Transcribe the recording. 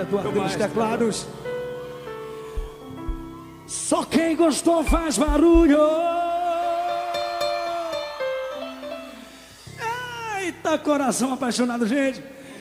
Eduardo dos teclados. Só quem gostou faz barulho. Eita, coração apaixonado, gente.